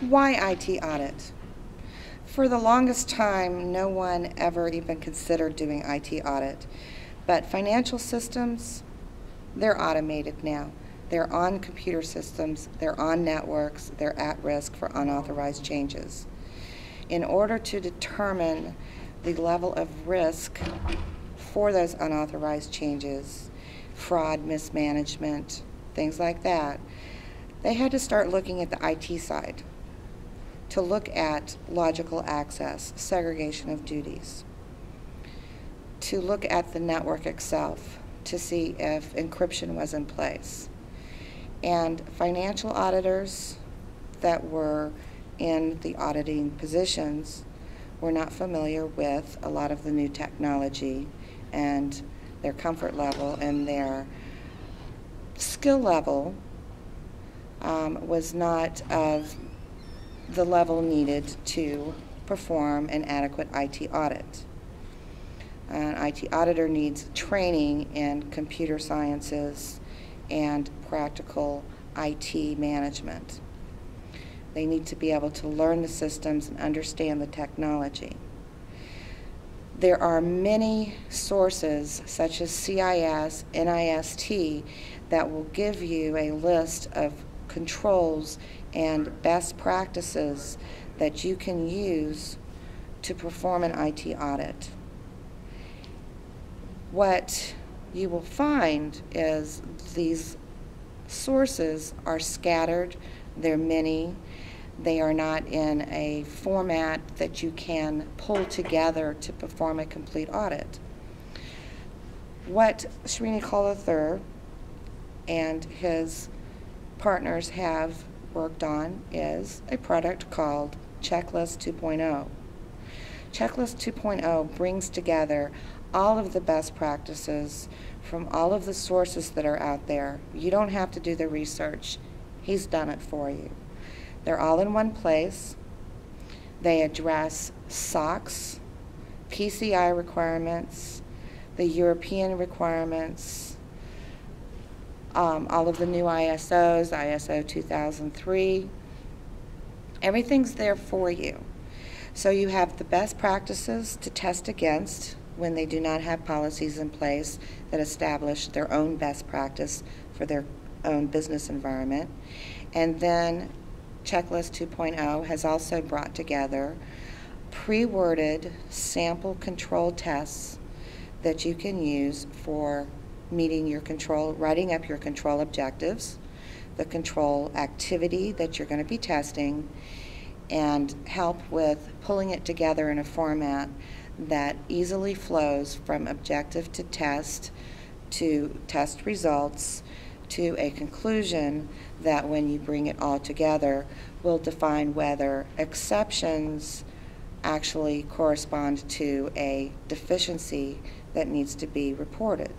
Why IT audit? For the longest time, no one ever even considered doing IT audit. But financial systems, they're automated now. They're on computer systems, they're on networks, they're at risk for unauthorized changes. In order to determine the level of risk for those unauthorized changes, fraud, mismanagement, things like that, they had to start looking at the IT side to look at logical access, segregation of duties, to look at the network itself to see if encryption was in place. And financial auditors that were in the auditing positions were not familiar with a lot of the new technology and their comfort level and their skill level um, was not of the level needed to perform an adequate IT audit. An IT auditor needs training in computer sciences, and practical IT management. They need to be able to learn the systems and understand the technology. There are many sources, such as CIS, NIST, that will give you a list of controls and best practices that you can use to perform an IT audit. What you will find is these sources are scattered, they're many, they are not in a format that you can pull together to perform a complete audit. What Srinivas III and his partners have worked on is a product called Checklist 2.0. Checklist 2.0 brings together all of the best practices from all of the sources that are out there. You don't have to do the research. He's done it for you. They're all in one place. They address SOX, PCI requirements, the European requirements, um, all of the new ISOs, ISO 2003. Everything's there for you. So you have the best practices to test against when they do not have policies in place that establish their own best practice for their own business environment. And then Checklist 2.0 has also brought together pre-worded sample control tests that you can use for meeting your control, writing up your control objectives, the control activity that you're going to be testing, and help with pulling it together in a format that easily flows from objective to test to test results to a conclusion that when you bring it all together will define whether exceptions actually correspond to a deficiency that needs to be reported.